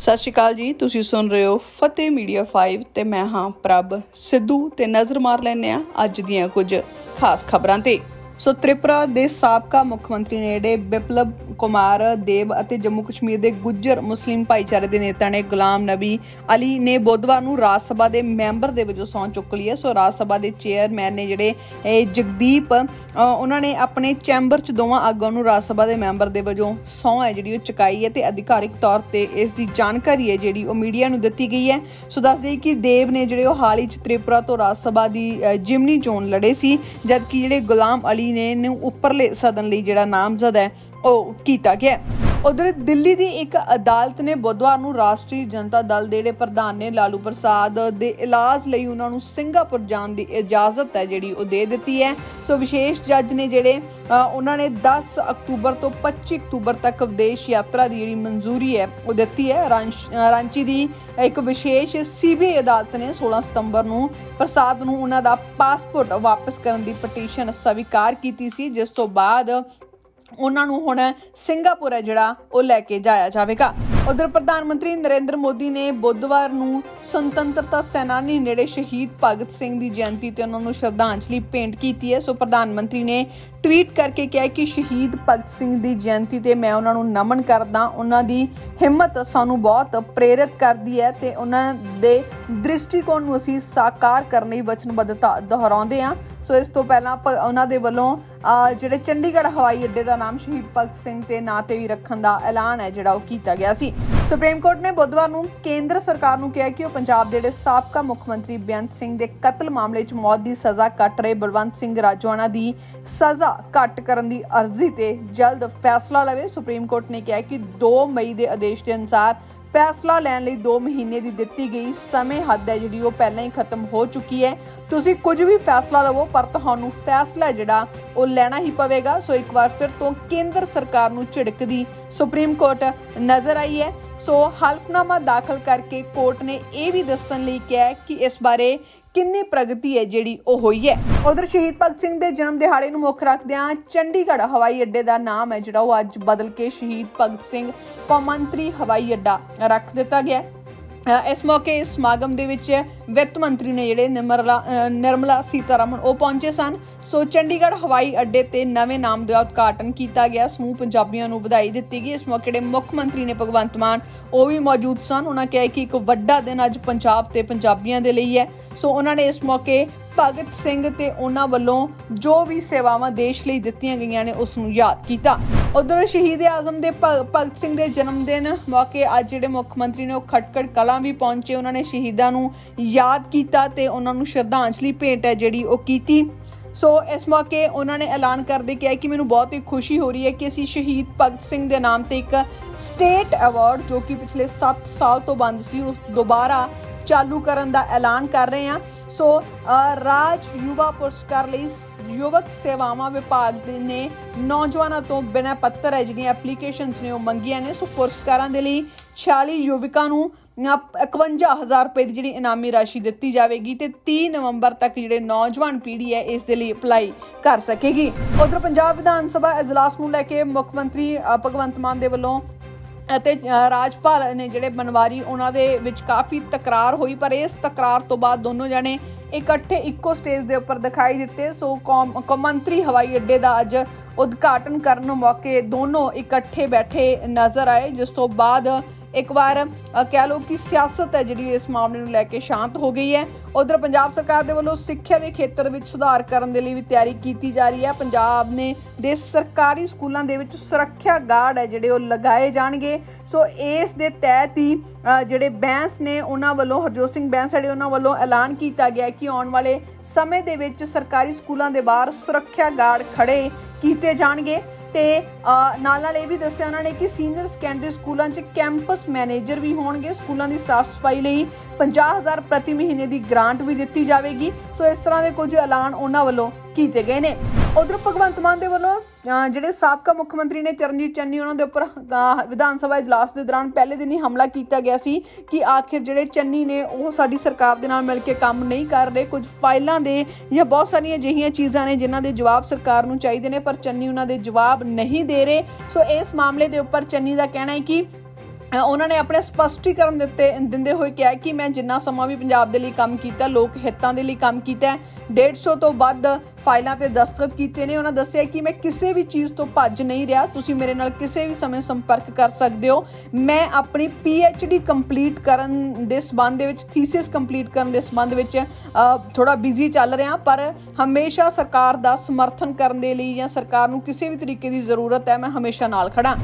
ਸਤਿ ਸ਼੍ਰੀ ਅਕਾਲ ਜੀ, ਤੁਸੀਂ ਸੁਣ ਰਹੇ ਹੋ ਫਤਿਹ ਮੀਡੀਆ 5 ਤੇ ਮੈਂ ਹਾਂ ਪ੍ਰਭ ਸਿੱਧੂ ਤੇ ਨਜ਼ਰ ਮਾਰ ਲੈਨੇ ਆ ਅੱਜ ਦੀਆਂ ਕੁਝ ਖਾਸ ਖਬਰਾਂ ਤੇ। ਸੋ ਤ੍ਰਿਪੁਰਾ ਦੇ ਸਾਬਕਾ ਮੁੱਖ ਮੰਤਰੀ ਨੇ ਜਿਹੜੇ ਬਿਪਲਬ ਕੁਮਾਰ ਦੇਵ ਅਤੇ ਜੰਮੂ ਕਸ਼ਮੀਰ ਦੇ ਗੁੱਜਰ ਮੁਸਲਿਮ ਭਾਈਚਾਰੇ ਦੇ ਨੇਤਾ ਨੇ ਗੁਲਾਮ ਨਬੀ ਅਲੀ ਨੇ ਬੁੱਧਵਾਰ ਨੂੰ ਰਾਜ ਸਭਾ ਦੇ ਮੈਂਬਰ ਦੇ ਵਜੋਂ ਸਹੁੰ ਚੁੱਕ ਲਈ ਹੈ। ਸੋ ਰਾਜ ਸਭਾ ਦੇ ਚੇਅਰਮੈਨ ਨੇ ਜਿਹੜੇ ਜਗਦੀਪ ਉਹਨਾਂ ਨੇ ਆਪਣੇ ਚੈਂਬਰ 'ਚ ਦੋਵਾਂ ਆਗੂਆਂ ਨੂੰ ਰਾਜ ਸਭਾ ਦੇ ਮੈਂਬਰ ਦੇ ਵਜੋਂ ਸਹੁੰ ਹੈ ਜਿਹੜੀ ਉਹ ਚੁਕਾਈ ਹੈ ਤੇ ਅਧਿਕਾਰਿਕ ਤੌਰ ਤੇ ਇਸ ਦੀ ਜਾਣਕਾਰੀ ਹੈ ਜਿਹੜੀ ਉਹ ਮੀਡੀਆ ਨੂੰ ਦਿੱਤੀ ਗਈ ਹੈ। ਸੋ ਦੱਸ ਦੇਈ ਕਿ ਦੇਵ ਨੇ ਜਿਹੜੇ ਉਹ ਹਾਲ ਹੀ 'ਚ ਤ੍ਰਿਪੁਰਾ ਤੋਂ ਰਾਜ ਸਭਾ ਦੀ ਜਿਮਨੀ ਚੋਣ ਲੜੇ ਸੀ, ਜਦਕਿ ਜਿਹੜੇ ਗੁਲਾਮ ਅਲੀ ਨੇ ਨੂੰ ਉੱਪਰਲੇ ਸਦਨ ਲਈ ਜਿਹੜਾ ਨਾਮਜ਼ਦ ਹੈ ਉਹ ਕੀਤਾ ਗਿਆ। ਉਧਰ ਦਿੱਲੀ ਦੀ ਇੱਕ ਅਦਾਲਤ ਨੇ ਬੁੱਧਵਾਰ ਨੂੰ ਰਾਸ਼ਟਰੀ ਜਨਤਾ ਦਲ ਦੇ ਜਿਹੜੇ ਪ੍ਰਧਾਨ ਨੇ ਲਾਲੂ ਪ੍ਰਸਾਦ ਦੇ ਇਲਾਜ ਲਈ ਉਹਨਾਂ ਨੂੰ ਸਿੰਗਾਪੁਰ ਜਾਣ ਦੀ ਇਜਾਜ਼ਤ ਹੈ, ਜਿਹੜੀ ਉਹ ਦੇ ਦਿੱਤੀ ਹੈ। ਸੋ ਵਿਸ਼ੇਸ਼ ਜੱਜ ਨੇ ਜਿਹੜੇ ਉਹਨਾਂ ਨੇ 10 ਅਕਤੂਬਰ ਤੋਂ 25 ਅਕਤੂਬਰ ਤੱਕ ਵਿਦੇਸ਼ ਯਾਤਰਾ ਦੀ ਜਿਹੜੀ ਮਨਜ਼ੂਰੀ ਹੈ, ਉਹ ਦਿੱਤੀ ਹੈ। ਰਾਂਚੀ ਦੀ ਇੱਕ ਵਿਸ਼ੇਸ਼ ਸੀਬੀਆਈ ਅਦਾਲਤ ਨੇ 16 ਸਤੰਬਰ ਨੂੰ ਪ੍ਰਸਾਦ ਨੂੰ ਉਹਨਾਂ ਦਾ ਪਾਸਪੋਰਟ ਵਾਪਸ ਕਰਨ ਦੀ ਪਟੀਸ਼ਨ ਸਵੀਕਾਰ ਕੀਤੀ ਸੀ, ਜਿਸ ਤੋਂ ਬਾਅਦ ਉਹਨਾਂ ਨੂੰ ਹੁਣ ਸਿੰਗਾਪੁਰ ਹੈ ਜਿਹੜਾ ਉਹ ਲੈ ਕੇ ਜਾਇਆ ਜਾਵੇਗਾ। ਉਧਰ ਪ੍ਰਧਾਨ ਮੰਤਰੀ ਨਰਿੰਦਰ ਮੋਦੀ ਨੇ ਬੁੱਧਵਾਰ ਨੂੰ ਸੁਤੰਤਰਤਾ ਸੈਨਾਨੀ ਨੇੜੇ ਸ਼ਹੀਦ ਭਗਤ ਸਿੰਘ ਦੀ ਜਯੰਤੀ ਤੇ ਉਹਨਾਂ ਨੂੰ ਸ਼ਰਧਾਂਜਲੀ ਭੇਂਟ ਕੀਤੀ ਹੈ। ਸੋ ਪ੍ਰਧਾਨ ਮੰਤਰੀ ਨੇ ਟਵੀਟ ਕਰਕੇ ਕਿਹਾ ਕਿ ਸ਼ਹੀਦ ਭਗਤ ਸਿੰਘ ਦੀ ਜਯੰਤੀ ਤੇ ਮੈਂ ਉਹਨਾਂ ਨੂੰ ਨਮਨ ਕਰਦਾ, ਉਹਨਾਂ ਦੀ ਹਿੰਮਤ ਸਾਨੂੰ ਬਹੁਤ ਪ੍ਰੇਰਿਤ ਕਰਦੀ ਹੈ ਤੇ ਉਹਨਾਂ ਦੇ ਦ੍ਰਿਸ਼ਟੀਕੋਣ ਨੂੰ ਅਸੀਂ ਸਾਕਾਰ ਕਰਨ ਲਈ ਵਚਨਬੱਧਤਾ ਦੁਹਰਾਉਂਦੇ ਹਾਂ। ਸੋ ਇਸ ਤੋਂ ਪਹਿਲਾਂ ਉਹਨਾਂ ਦੇ ਵੱਲੋਂ ਜਿਹੜੇ ਚੰਡੀਗੜ੍ਹ ਹਵਾਈ ਅੱਡੇ ਦਾ ਨਾਮ ਸ਼ਹੀਦ ਭਗਤ ਸਿੰਘ ਤੇ ਨਾਂ ਤੇ ਵੀ ਰੱਖਣ ਦਾ ਐਲਾਨ ਹੈ, ਜਿਹੜਾ ਉਹ ਕੀਤਾ ਗਿਆ ਸੀ। ਸੁਪਰੀਮ ਕੋਰਟ ਨੇ ਬੁੱਧਵਾਰ ਨੂੰ ਕੇਂਦਰ ਸਰਕਾਰ ਨੂੰ ਕਿਹਾ ਕਿ ਉਹ ਪੰਜਾਬ ਦੇ ਜਿਹੜੇ ਸਾਬਕਾ ਮੁੱਖ ਮੰਤਰੀ ਬੇਅੰਤ ਸਿੰਘ ਦੇ ਕਤਲ ਮਾਮਲੇ 'ਚ ਮੌਤ ਦੀ ਸਜ਼ਾ ਕੱਟ ਰਹੇ ਬਲਵੰਤ ਸਿੰਘ ਰਾਜਵਾਨਾ ਦੀ ਸਜ਼ਾ ਘੱਟ ਕਰਨ ਦੀ ਅਰਜ਼ੀ ਤੇ ਜਲਦ ਫੈਸਲਾ ਲਵੇ। ਸੁਪਰੀਮ ਕੋਰਟ ਨੇ ਕਿਹਾ ਕਿ 2 ਮਈ ਦੇ ਆਦੇਸ਼ ਦੇ ਅਨੁਸਾਰ ਫੈਸਲਾ ਲੈਣ ਲਈ 2 ਮਹੀਨੇ ਦੀ ਦਿੱਤੀ ਗਈ ਸਮੇਂ ਹੱਦ ਹੈ ਜਿਹੜੀ ਉਹ ਪਹਿਲਾਂ ਹੀ ਖਤਮ ਹੋ ਚੁੱਕੀ ਹੈ। ਤੁਸੀਂ ਕੁਝ ਵੀ ਫੈਸਲਾ ਲਵੋ, ਪਰ ਤੁਹਾਨੂੰ ਫੈਸਲਾ ਜਿਹੜਾ ਉਹ ਲੈਣਾ ਹੀ ਪਵੇਗਾ। ਸੋ ਇੱਕ ਵਾਰ ਫਿਰ ਤੋਂ ਕੇਂਦਰ ਸਰਕਾਰ ਨੂੰ ਝਿੜਕਦੀ ਸੁਪਰੀਮ ਕੋਰਟ ਨਜ਼ਰ ਆਈ ਹੈ। ਸੋ ਹਲਫਨਾਮਾ ਦਾਖਲ ਕਰਕੇ ਕੋਰਟ ਨੇ ਇਹ ਵੀ ਦੱਸਣ ਲਈ ਕਿਹਾ ਕਿ ਇਸ ਬਾਰੇ ਕਿੰਨੀ ਪ੍ਰਗਤੀ ਹੈ ਜਿਹੜੀ ਉਹ ਹੋਈ ਹੈ? ਉਧਰ ਸ਼ਹੀਦ ਭਗਤ ਸਿੰਘ ਦੇ ਜਨਮ ਦਿਹਾੜੇ ਨੂੰ ਮੁੱਖ ਰੱਖਦਿਆਂ ਚੰਡੀਗੜ੍ਹ ਹਵਾਈ ਅੱਡੇ ਦਾ ਨਾਮ ਹੈ ਜਿਹੜਾ ਉਹ ਅੱਜ ਬਦਲ ਕੇ ਸ਼ਹੀਦ ਭਗਤ ਸਿੰਘ ਕੌਮਾਂਤਰੀ ਹਵਾਈ ਅੱਡਾ ਰੱਖ ਦਿੱਤਾ ਗਿਆ ਇਸ ਮੌਕੇ ਇਸ ਸਮਾਗਮ ਦੇ ਵਿੱਚ ਵਿੱਤ ਮੰਤਰੀ ਨੇ ਜਿਹੜੇ ਨਿਰਮਲਾ ਨਿਰਮਲਾ ਸੀਤਾਰਮਨ ਉਹ ਪਹੁੰਚੇ ਸਨ। ਸੋ ਚੰਡੀਗੜ੍ਹ ਹਵਾਈ ਅੱਡੇ ਤੇ ਨਵੇਂ ਨਾਮ ਦਾ ਉਦਘਾਟਨ ਕੀਤਾ ਗਿਆ। ਸਮੂਹ ਪੰਜਾਬੀਆਂ ਨੂੰ ਵਧਾਈ ਦਿੱਤੀ ਗਈ। ਇਸ ਮੌਕੇ ਦੇ ਮੁੱਖ ਮੰਤਰੀ ਨੇ ਭਗਵੰਤ ਮਾਨ, ਉਹ ਵੀ ਮੌਜੂਦ ਸਨ। ਉਹਨਾਂ ਕਿਹਾ ਕਿ ਇੱਕ ਵੱਡਾ ਦਿਨ ਅੱਜ ਪੰਜਾਬ ਤੇ ਪੰਜਾਬੀਆਂ ਦੇ ਲਈ ਹੈ। ਸੋ ਉਹਨਾਂ ਨੇ ਇਸ ਮੌਕੇ ਭਗਤ ਸਿੰਘ ਤੇ ਉਹਨਾਂ ਵੱਲੋਂ ਜੋ ਵੀ ਸੇਵਾਵਾਂ ਦੇਸ਼ ਲਈ ਦਿੱਤੀਆਂ ਗਈਆਂ ਨੇ, ਉਸ ਨੂੰ ਯਾਦ ਕੀਤਾ। ਉਧਰ ਸ਼ਹੀਦ ਆਜ਼ਮ ਦੇ ਭਗਤ ਸਿੰਘ ਦੇ ਜਨਮ ਦਿਨ ਮੌਕੇ ਅੱਜ ਜਿਹੜੇ ਮੁੱਖ ਮੰਤਰੀ ਨੇ ਉਹ ਖਟਕੜ ਕਲਾਂ ਵੀ ਪਹੁੰਚੇ। ਉਹਨਾਂ ਨੇ ਸ਼ਹੀਦਾਂ ਨੂੰ ਯਾਦ ਕੀਤਾ ਤੇ ਉਹਨਾਂ ਨੂੰ ਸ਼ਰਧਾਂਜਲੀ ਭੇਟ ਹੈ ਜਿਹੜੀ ਉਹ ਕੀਤੀ। ਸੋ ਇਸ ਮੌਕੇ ਉਹਨਾਂ ਨੇ ਐਲਾਨ ਕਰਦੇ ਕਿਹਾ ਕਿ ਮੈਨੂੰ ਬਹੁਤ ਹੀ ਖੁਸ਼ੀ ਹੋ ਰਹੀ ਹੈ ਕਿ ਅਸੀਂ ਸ਼ਹੀਦ ਭਗਤ ਸਿੰਘ ਦੇ ਨਾਮ ਤੇ ਇੱਕ ਸਟੇਟ ਅਵਾਰਡ ਜੋ ਕਿ ਪਿਛਲੇ 7 ਸਾਲ ਤੋਂ ਬੰਦ ਸੀ, ਉਸ ਦੁਬਾਰਾ ਚਾਲੂ ਕਰਨ ਦਾ ਐਲਾਨ ਕਰ ਰਹੇ ਹਾਂ ਸੋ ਰਾਜ ਯੁਵਾ ਪੁਰਸਕਾਰ ਲਈ ਯੁਵਕ ਸੇਵਾਵਾਂ ਵਿਭਾਗ ਦੇ ਨੇ ਨੌਜਵਾਨਾਂ ਤੋਂ ਬਿਨਾਂ ਪੱਤਰ ਹੈ ਜਿਹੜੀਆਂ ਐਪਲੀਕੇਸ਼ਨਸ ਨੇ ਉਹ ਮੰਗੀਆਂ ਨੇ ਸੋ ਪੁਰਸਕਾਰਾਂ ਦੇ ਲਈ 46 ਯੁਵਕਾਂ ਨੂੰ 51000 ਰੁਪਏ ਦੀ ਜਿਹੜੀ ਇਨਾਮੀ ਰਾਸ਼ੀ ਦਿੱਤੀ ਜਾਵੇਗੀ ਤੇ 30 ਨਵੰਬਰ ਤੱਕ ਜਿਹੜੇ ਨੌਜਵਾਨ ਪੀੜ੍ਹੀ ਹੈ ਇਸ ਦੇ ਲਈ ਅਪਲਾਈ ਕਰ ਸਕੇਗੀ ਉਧਰ ਪੰਜਾਬ ਵਿਧਾਨ ਸਭਾ اجلاس ਨੂੰ ਲੈ ਕੇ ਮੁੱਖ ਮੰਤਰੀ ਭਗਵੰਤ ਮਾਨ ਦੇ ਵੱਲੋਂ ਅਤੇ ਰਾਜਪਾਲ ਨੇ ਜਿਹੜੇ ਬਨਵਾਰੀ ਉਹਨਾਂ ਦੇ ਵਿੱਚ ਕਾਫੀ ਤਕਰਾਰ ਹੋਈ, ਪਰ ਇਸ ਤਕਰਾਰ ਤੋਂ ਬਾਅਦ ਦੋਨੋਂ ਜਣੇ ਇਕੱਠੇ ਇੱਕੋ ਸਟੇਜ ਦੇ ਉੱਪਰ ਦਿਖਾਈ ਦਿੱਤੇ। ਸੋ ਕੌਮਾਂਤਰੀ ਹਵਾਈ ਅੱਡੇ ਦਾ ਅੱਜ ਉਦਘਾਟਨ ਕਰਨ ਮੌਕੇ ਦੋਨੋਂ ਇਕੱਠੇ ਬੈਠੇ ਨਜ਼ਰ ਆਏ, ਜਿਸ ਤੋਂ ਬਾਅਦ ਇੱਕ ਵਾਰ ਕਹਿ ਲਓ ਕਿ ਸਿਆਸਤ ਹੈ ਜਿਹੜੀ ਇਸ ਮਾਮਲੇ ਨੂੰ ਲੈ ਕੇ ਸ਼ਾਂਤ ਹੋ ਗਈ ਹੈ। ਉਧਰ ਪੰਜਾਬ ਸਰਕਾਰ ਦੇ ਵੱਲੋਂ ਸਿੱਖਿਆ ਦੇ ਖੇਤਰ ਵਿੱਚ ਸੁਧਾਰ ਕਰਨ ਦੇ ਲਈ ਵੀ ਤਿਆਰੀ ਕੀਤੀ ਜਾ ਰਹੀ ਹੈ। ਪੰਜਾਬ ਨੇ ਦੇ ਸਰਕਾਰੀ ਸਕੂਲਾਂ ਦੇ ਵਿੱਚ ਸੁਰੱਖਿਆ ਗਾਰਡ ਹੈ ਜਿਹੜੇ ਉਹ ਲਗਾਏ ਜਾਣਗੇ। ਸੋ ਇਸ ਦੇ ਤਹਿਤ ਹੀ ਜਿਹੜੇ ਬੈਂਸ ਨੇ ਉਹਨਾਂ ਵੱਲੋਂ, ਹਰਜੋਤ ਸਿੰਘ ਬੈਂਸ ਜਿਹੜੇ ਉਹਨਾਂ ਵੱਲੋਂ ਐਲਾਨ ਕੀਤਾ ਗਿਆ ਕਿ ਆਉਣ ਵਾਲੇ ਸਮੇਂ ਦੇ ਵਿੱਚ ਸਰਕਾਰੀ ਸਕੂਲਾਂ ਦੇ ਬਾਹਰ ਸੁਰੱਖਿਆ ਗਾਰਡ ਖੜੇ ਕੀਤੇ ਜਾਣਗੇ। ਤੇ ਨਾਲ ਨਾਲ ਇਹ ਵੀ ਦੱਸਿਆ ਉਹਨਾਂ ਨੇ ਕਿ ਸੀਨੀਅਰ ਸੈਕੰਡਰੀ ਸਕੂਲਾਂ 'ਚ ਕੈਂਪਸ ਮੈਨੇਜਰ ਵੀ ਹੋਣਗੇ, ਸਕੂਲਾਂ ਦੀ ਸਾਫ਼ ਸਫ਼ਾਈ ਲਈ। 50000 ਪ੍ਰਤੀ ਮਹੀਨੇ ਦੀ ਗ੍ਰਾਂਟ ਵੀ ਦਿੱਤੀ ਜਾਵੇਗੀ। ਸੋ ਇਸ ਤਰ੍ਹਾਂ ਦੇ ਕੁਝ ਐਲਾਨ ਉਹਨਾਂ ਵੱਲੋਂ ਕੀਤੇ ਗਏ ਨੇ। ਉਧਰ ਭਗਵੰਤ ਮਾਨ ਦੇ ਵੱਲੋਂ ਜਿਹੜੇ ਸਾਬਕਾ ਮੁੱਖ ਮੰਤਰੀ ਨੇ ਚਰਨਜੀਤ ਚੰਨੀ, ਉਹਨਾਂ ਦੇ ਉੱਪਰ ਵਿਧਾਨ ਸਭਾ ਇਜਲਾਸ ਦੇ ਦੌਰਾਨ ਪਹਿਲੇ ਦਿਨ ਹੀ ਹਮਲਾ ਕੀਤਾ ਗਿਆ ਸੀ ਕਿ ਆਖਿਰ ਜਿਹੜੇ ਚੰਨੀ ਨੇ, ਉਹ ਸਾਡੀ ਸਰਕਾਰ ਦੇ ਨਾਲ ਮਿਲ ਕੇ ਕੰਮ ਨਹੀਂ ਕਰ ਰਹੇ। ਕੁਝ ਫਾਈਲਾਂ ਦੇ ਜਾਂ ਬਹੁਤ ਸਾਰੀਆਂ ਅਜਿਹੀਆਂ ਚੀਜ਼ਾਂ ਨੇ ਜਿਨ੍ਹਾਂ ਦੇ ਜਵਾਬ ਸਰਕਾਰ ਨੂੰ ਚਾਹੀਦੇ ਨੇ, ਪਰ ਚੰਨੀ ਉਹਨਾਂ ਦੇ ਜਵਾਬ ਨਹੀਂ ਦੇ ਰਹੇ। ਸੋ ਇਸ ਮਾਮਲੇ ਦੇ ਉੱਪਰ ਚੰਨੀ ਦਾ ਕਹਿਣਾ ਹੈ ਕਿ ਉਹਨਾਂ ਨੇ ਆਪਣੇ ਸਪਸ਼ਟੀਕਰਨ ਦਿੱਤੇ, ਦਿੰਦੇ ਹੋਏ ਕਿਹਾ ਕਿ ਮੈਂ ਜਿੰਨਾ ਸਮਾਂ ਵੀ ਪੰਜਾਬ ਦੇ ਲਈ ਕੰਮ ਕੀਤਾ, ਲੋਕ ਹਿੱਤਾਂ ਦੇ ਲਈ ਕੰਮ ਕੀਤਾ ਹੈ 150 ਤੋਂ ਵੱਧ ਫਾਈਲਾਂ ਤੇ ਦਸਤਖਤ ਕੀਤੇ ਨੇ, ਉਹਨਾਂ ਦੱਸਿਆ ਕਿ ਮੈਂ ਕਿਸੇ ਵੀ ਚੀਜ਼ ਤੋਂ ਭੱਜ ਨਹੀਂ ਰਿਹਾ, ਤੁਸੀਂ ਮੇਰੇ ਨਾਲ ਕਿਸੇ ਵੀ ਸਮੇਂ ਸੰਪਰਕ ਕਰ ਸਕਦੇ ਹੋ। ਮੈਂ ਆਪਣੀ ਡੀ ਕੰਪਲੀਟ ਕਰਨ ਦੇ ਸਬੰਧ ਦੇ ਵਿੱਚ ਥੀਸਿਸ ਕੰਪਲੀਟ ਕਰਨ ਦੇ ਸਬੰਧ ਵਿੱਚ ਥੋੜਾ ਬਿਜ਼ੀ ਚੱਲ ਰਿਹਾ, ਪਰ ਹਮੇਸ਼ਾ ਸਰਕਾਰ ਦਾ ਸਮਰਥਨ ਕਰਨ ਦੇ ਲਈ ਜਾਂ ਸਰਕਾਰ ਨੂੰ ਕਿਸੇ ਵੀ ਤਰੀਕੇ ਦੀ ਜ਼ਰੂਰਤ ਹੈ, ਮੈਂ ਹਮੇਸ਼ਾ ਨਾਲ ਖੜਾ